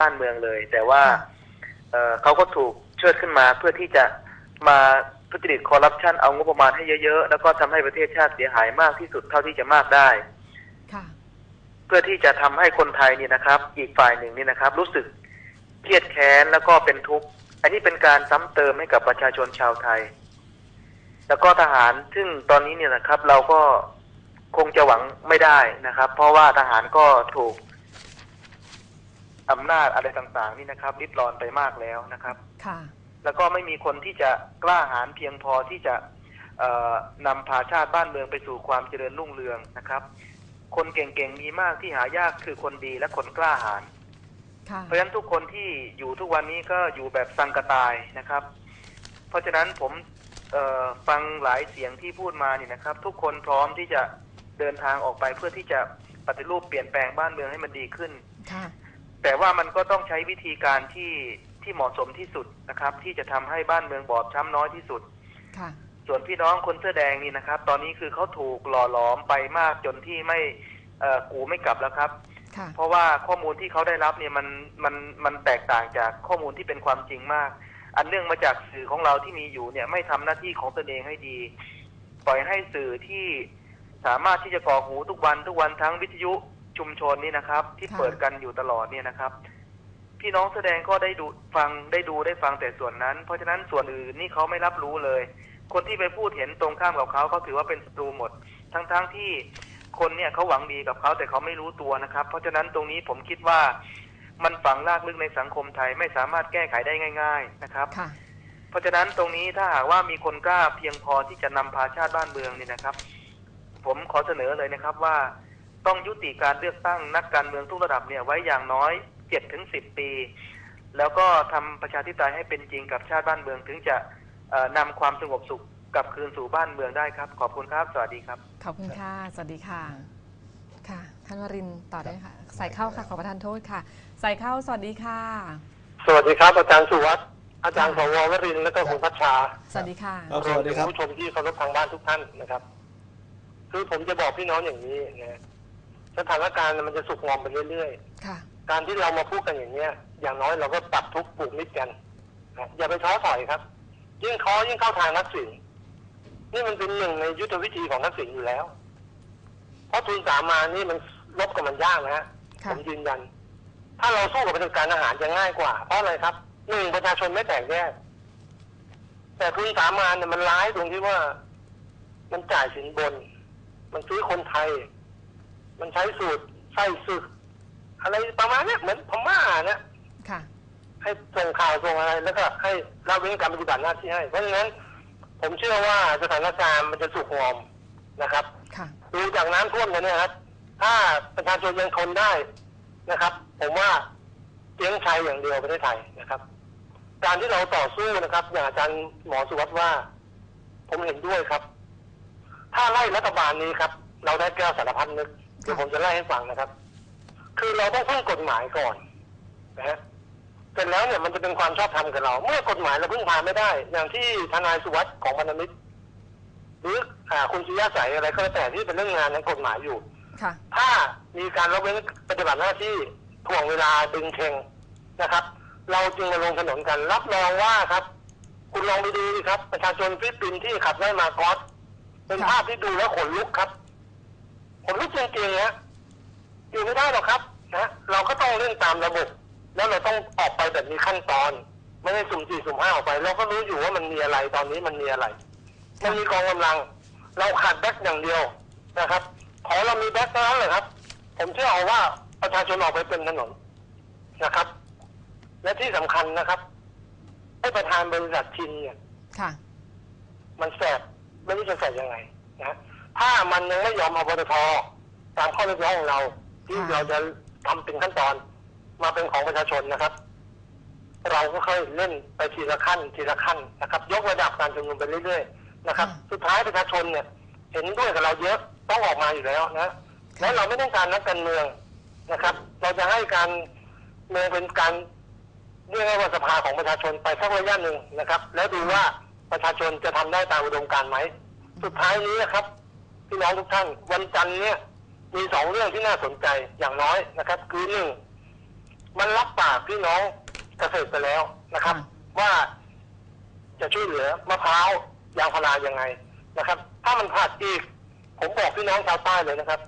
บ้านเมืองเลย แต่ว่าค่ะเอ่อเขาก็ถูกเชิดขึ้นมาเพื่อที่จะมาทุจริตคอร์รัปชันเอางบประมาณให้เยอะๆ แล้วก็ทำให้ประเทศชาติเสียหายมากที่สุดเท่าที่จะมากได้ค่ะเพื่อที่จะทำให้คนไทยนี่นะครับ อีกฝ่ายหนึ่งนี่นะครับ รู้สึกเครียดแค้นแล้วก็เป็นทุกข์อันนี้เป็นการซ้ำเติมให้กับประชาชนชาวไทย แล้วก็ทหารซึ่งตอนนี้เนี่ยนะครับ เราก็คงจะหวังไม่ได้นะครับ เพราะว่าทหารก็ถูก อำนาจอะไรต่างๆ นี่นะครับริดรอนไปมากแล้วนะครับ ค่ะ แล้วก็ไม่มีคนที่จะกล้าหาญเพียงพอที่จะเอ่อนำพาชาติบ้านเมืองไปสู่ความเจริญรุ่งเรืองนะครับ คนเก่งๆมีมากที่หายากคือคนดีและคนกล้าหาญค่ะเพราะฉะนั้นทุกคนที่อยู่ทุกวันนี้ก็อยู่แบบสังกตายนะครับ เพราะฉะนั้นผมเอ่อฟังหลายเสียงที่พูดมานี่นะครับ ทุกคนพร้อมที่จะเดินทางออกไปเพื่อที่จะปฏิรูปเปลี่ยนแปลงบ้านเมืองให้มันดีขึ้นค่ะ แต่ว่ามันก็ต้องใช้วิธีการที่ที่เหมาะสมที่สุดนะครับ ที่จะทำให้บ้านเมืองบอบช้ำน้อยที่สุดค่ะส่วนพี่น้องคนเสื้อแดงนี่นะครับ ตอนนี้คือเขาถูกหล่อหลอมไปมากจนที่ไม่เอ่อกูไม่กลับแล้วครับค่ะเพราะว่าข้อมูลที่เขาได้รับเนี่ยมันมันมันแตกต่างจากข้อมูลที่เป็นความจริงมาก อันเนื่องมาจากสื่อของเราที่มีอยู่เนี่ยไม่ทำหน้าที่ของตนเองให้ดี ปล่อยให้สื่อที่สามารถที่จะก่อหูทุกวันทุกวันทั้งวิทยุ ชุมชนนี่นะครับ ที่ค่ะ เปิดกันอยู่ตลอดเนี่ยนะครับ พี่น้องแสดงก็ได้ดูฟังได้ดูได้ฟังแต่ส่วนนั้น เพราะฉะนั้นส่วนอื่นนี่เขาไม่รับรู้เลย คนที่ไปพูดเห็นตรงข้ามกับเขาเขาถือว่าเป็นศัตรูหมด ทั้งๆทที่คนเนี่ยเขาหวังดีกับเขาแต่เขาไม่รู้ตัวนะครับ เพราะฉะนั้นตรงนี้ผมคิดว่า มันฝังรากลึกในสังคมไทยไม่สามารถแก้ไขได้ง่าย ๆนะครับ ค่ะ เพราะฉะนั้นตรงนี้ถ้าหากว่ามีคนกล้าเพียงพอที่จะนำพาชาติบ้านเมืองเนี่ยนะครับ ผมขอเสนอเลยนะครับว่า ต้องยุติการเลือกตั้งนักการเมืองทุกระดับเนี่ยไว้อย่างน้อยเจ็ดถึงสิบปี แล้วก็ทำประชาธิปไตยให้เป็นจริงกับชาติบ้านเมืองถึงจะเอ่อนำความสงบสุขกลับคืนสู่บ้านเมืองได้ครับ ขอบคุณครับ สวัสดีครับ ขอบคุณค่ะ สวัสดีค่ะ ค่ะ ท่านวรินทร์ต่อได้ค่ะ ใส่เข้าค่ะ ขอประทานโทษค่ะ ใส่เข้า สวัสดีค่ะ สวัสดีครับ อาจารย์สุวัสด์อาจารย์สววรินทร์และก็คุณพัชชา สวัสดีค่ะครับสวัสดีครับผู้ชมที่เคารพทางบ้านทุกท่านนะครับ คือผมจะบอกพี่น้องอย่างนี้นะ สถานการณ์มันจะสุกงอมไปเรื่อยค่ะๆ การที่เรามาพูดกันอย่างเนี้ย อย่างน้อยเราก็ปรับทุกข์ปลูกมิตรกันนะอย่าไปท้อถอยครับ ยิ่งท้อยิ่งเข้าทางนักสินนี่มันเป็นหนึ่งในยุทธวิธีของนักสินอยู่แล้ว เพราะทุนสามานี่มันลบกับมันยากนะฮะค่ะผมยืนยัน ถ้าเราสู้กับปฏิบัติการอาหารจะง่ายกว่า เพราะอะไรครับหนึ่งประชาชนไม่แตกแยกแต่ทุนสามาเนี่ยมันร้ายตรงที่ว่า มันจ่ายสินบน มันซื้อคนไทย มันใช้สูตรไส้ศึก อะไรประมาณเนี้ยเหมือนพม่าเนี่ยค่ะ ให้ส่งข่าวส่งอะไรแล้วก็ให้ละเว้นการปฏิบัติหน้าที่ให้ เพราะฉะนั้น ผมเชื่อว่าสถานการณ์มันจะสุกงอมนะครับค่ะดูจากน้ำท่วมกันเนี่ยครับ ถ้าประชาชนยังทนได้นะครับ ผมว่าเลี้ยงชัยอย่างเดียวประเทศไทยนะครับ การที่เราต่อสู้นะครับ อย่างอาจารย์หมอสุวัสด์ว่า ผมเห็นด้วยครับ ถ้าไล่รัฐบาลนี้ครับ เราได้แก้วสารพัดนึกเดี๋ยวผมจะไล่ให้ฟังนะครับ คือเราต้องพึ่งกฎหมายก่อนนะฮะเสร็จแล้วเนี่ยมันจะเป็นความชอบธรรมกับเรา เมื่อกฎหมายเราพึ่งพาไม่ได้ อย่างที่ทนายสุวัตรของพันธมิตรหรืออ่าคุณสุริยะใสอะไรก็แล้วแต่ที่เป็นเรื่องงานในกฎหมายอยู่ค่ะถ้ามีการละเว้นปฏิบัติหน้าที่ถ่วงเวลาดึงเชงนะครับ เราจึงมาลงถนนกัน รับรองว่าครับ คุณลองไปดูดิครับ ประชาชนฟิลิปปินส์ที่ขับไล่มาร์กอสเป็นค่ะภาพที่ดูแล้วขนลุกครับ ขนลุกจริงๆนะอยู่ไม่ได้หรอกครับนะเราก็ต้องเล่นตามระบบแล้วเราต้องออกไปแบบมีขั้นตอน ไม่ได้สุ่มสี่สุ่มห้าออกไป เราก็รู้อยู่ว่ามันมีอะไรตอนนี้มันมีอะไร มันมีกองกำลัง เราขาดแบ็คอย่างเดียวนะครับ ขอเรามีแบ็คเท่านั้นเลยครับ ผมเชื่อเอาว่าประชาชนออกไปเป็นถนนนะครับ และที่สำคัญนะครับให้ประธานบริษัทชินเนี่ยค่ะมันแสบไม่รู้จะแสบยังไงนะ ถ้ามันยังไม่ยอมเอาปตทตามข้อเรียกร้องของเรา ที่ค่ะเราจะทำเป็นขั้นตอนมาเป็นของประชาชนนะครับ เราก็ค่อยเล่นไปทีละขั้นทีละขั้นนะครับ ยกระดับการชุมนุมไปเรื่อยๆนะครับ สุดท้ายประชาชนเนี่ย เห็นด้วยกับเราเยอะต้องออกมาอยู่แล้วนะและเราไม่ต้องการนักการเมืองนะครับ เราจะให้การเมืองเป็นการเรียกว่าสภาของประชาชนไปสักระยะหนึ่งนะครับ แล้วดูว่าประชาชนจะทำได้ตามอุดมการณ์ไหม สุดท้ายนี้นะครับ พี่น้องทุกท่าน วันจันทร์เนี่ยมีสองเรื่องที่น่าสนใจอย่างน้อยนะครับ คือหนึ่งมันรับปากพี่น้องเกษตรไปแล้วนะครับค่ะว่าจะช่วยเหลือมะพร้าวยางพารายังไงนะครับ ถ้ามันพลาดอีก ผมบอกพี่น้องชาวใต้เลยนะครับ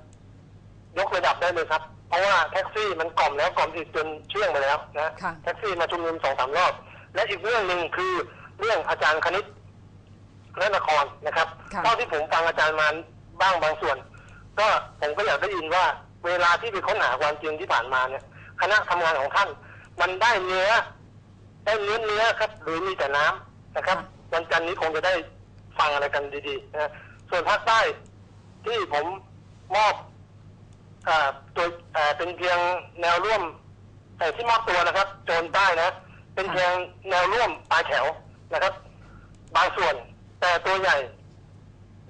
ยกระดับได้เลยครับ เพราะว่าแท็กซี่มันกล่อมแล้วกล่อมอีกจนเชื่องไปแล้วนะค่ะแท็กซี่มาชุมนุมสองสามรอบ และอีกเรื่องหนึ่งคือเรื่องอาจารย์คณิตและนครนะครับค่ะเท่าที่ผมฟังอาจารย์มา บ้างบางส่วน ก็ผมก็อยากได้ยินว่า เวลาที่ไปค้นหาความจริงที่ผ่านมาเนี่ย คณะทำงานของท่าน มันได้เนื้อได้เนื้อเนื้อครับ หรือมีแต่น้ำนะครับ วันจันทร์นี้คงจะได้ฟังอะไรกันดีๆนะส่วนภาคใต้ที่ผมมอบอ่าตัวอ่าเป็นเพียงแนวร่วมแต่ที่มอบตัวนะครับ โจรใต้นะ เป็นเพียงแนวร่วมปลายแถวนะครับ บางส่วนแต่ตัวใหญ่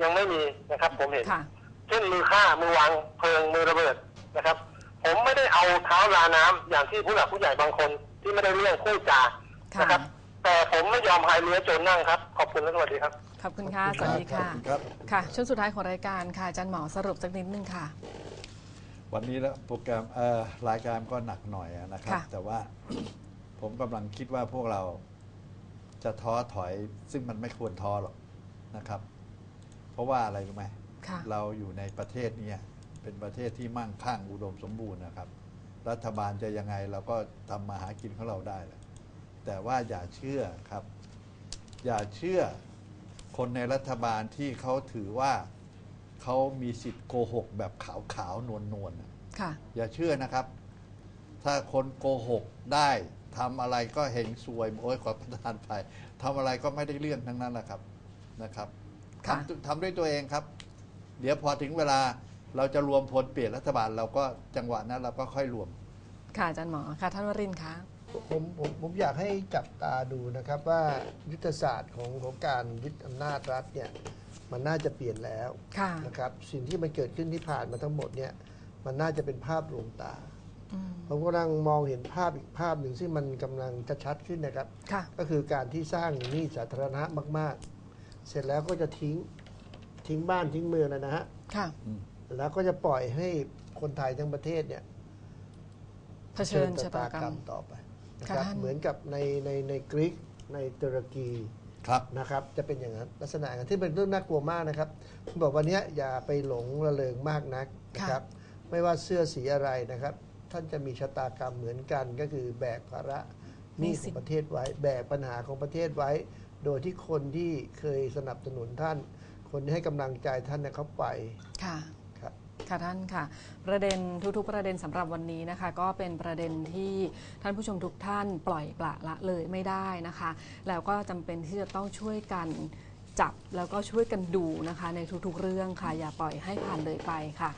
ยังไม่มีนะครับผมเห็น ค่ะเช่นมือฆ่ามือวางเพลิงมือระเบิดนะครับ ผมไม่ได้เอาเท้าลาน้ำอย่างที่ผู้หลักผู้ใหญ่บางคน ที่ไม่ได้เรื่องคู่จาค่ะนะครับ แต่ผมไม่ยอมพายเรือโจรนั่งครับ ขอบคุณและสวัสดีครับ ขอบคุณค่ะสวัสดีค่ะครับ ค่ะช่วงสุดท้ายของรายการค่ะอาจารย์หมอสรุปสักนิดนึงค่ะ วันนี้แล้วโปรแกรมเอ่อรายการก็หนักหน่อยอะนะครับ ค่ะ แต่ว่า ผมกำลังคิดว่าพวกเราจะท้อถอย ซึ่งมันไม่ควรท้อหรอกนะครับเพ ราะว่าอะไรรู้ไหมค่ะ เราอยู่ในประเทศเนี้เป็นประเทศที่มั่งคั่งอุดมสมบูรณ์นะครับ รัฐบาลจะยังไงเราก็ทำมาหากินของเราได้แหละแต่ว่าอย่าเชื่อครับ อย่าเชื่อคนในรัฐบาลที่เขาถือว่าเขามีสิทธิ์โกหกแบบขาวๆนวลๆน่ะค่ะ อย่าเชื่อนะครับ ถ้าคนโกหกได้ทำอะไรก็เห็นซวยโอ้ยขอประทานไปทำอะไรก็ไม่ได้เรื่องทั้งนั้นแหละครับนะครับ ค่ะทำทำด้วยตัวเองครับ เดี๋ยวพอถึงเวลาเราจะรวมพลเปลี่ยนรัฐบาลเราก็จังหวะนั้นเราก็ค่อยรวม ค่ะอาจารย์หมอค่ะท่านวรินทร์คะผมผมผมอยากให้จับตาดูนะครับว่ายุทธศาสตร์ของของการยึดอำนาจรัฐเนี่ยมันน่าจะเปลี่ยนแล้วค่ะ นะครับสิ่งที่มันเกิดขึ้นที่ผ่านมาทั้งหมดเนี่ยมันน่าจะเป็นภาพลวงตา อืมผมกำลังมองเห็นภาพอีกภาพหนึ่งซึ่งมันกำลังจะชัดขึ้นนะครับ ค่ะ ก็คือการที่สร้างหนี้สาธารณะมากๆ เสร็จแล้วก็จะทิ้งทิ้งบ้านทิ้งเมืองนะนะฮะค่ะแล้วก็จะปล่อยให้คนไทยทั้งประเทศเนี่ยเผชิญชะตากรรมต่อไปนะค่ะครับท่านเหมือนกับในในในกรีกในตุรกีครับนะครับจะเป็นอย่างนั้นลักษณะอย่างนั้นที่เป็นเรื่องน่ากลัวมากนะครับผมบอกวันเนี้ยอย่าไปหลงระเริงมากนักนะครับ ไม่ว่าเสื้อสีอะไรนะครับ ท่านจะมีชะตากรรมเหมือนกันก็คือแบกภาระหนี้ของประเทศไว้ แบกปัญหาของประเทศไว้ โดยที่คนที่เคยสนับสนุนท่าน คนที่ให้กำลังใจท่านเนี่ยเขาไป ค่ะ ครับ ค่ะท่านค่ะ ประเด็นทุกๆประเด็นสำหรับวันนี้นะคะ ก็เป็นประเด็นที่ท่านผู้ชมทุกท่านปล่อยปละละเลยไม่ได้นะคะ แล้วก็จำเป็นที่จะต้องช่วยกันจับแล้วก็ช่วยกันดูนะคะ ในทุกๆเรื่องค่ะ อย่าปล่อยให้ผ่านเลยไปค่ะ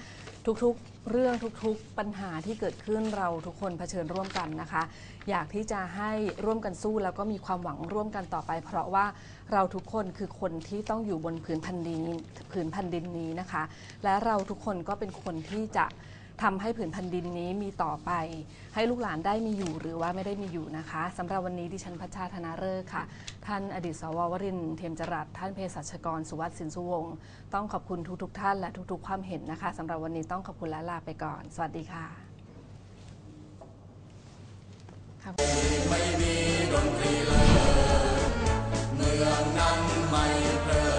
ทุกๆ เรื่องทุกๆ ปัญหาที่เกิดขึ้นเราทุกคนเผชิญร่วมกันนะคะ อยากที่จะให้ร่วมกันสู้แล้วก็มีความหวังร่วมกันต่อไป เพราะว่าเราทุกคนคือคนที่ต้องอยู่บนผืนแผ่นดินผืนแผ่นดินนี้นะคะ และเราทุกคนก็เป็นคนที่จะ ทำให้ผืนพันดินนี้มีต่อไป ให้ลูกหลานได้มีอยู่หรือว่าไม่ได้มีอยู่นะคะสำหรับวันนี้ดิฉันพัชชาธนาเลิศค่ะ ท่านอดีตสววรินเทียมจรัสท่านเภสัชกรสุวัสดิ์สินสุวงศ์ต้องขอบคุณทุกๆทท่านและทุก ๆ ความเห็นนะคะสำหรับวันนี้ต้องขอบคุณและลาไปก่อน สวัสดีค่ะไม่มีดนตรีเลยเมืองนั้นไม่เพลิ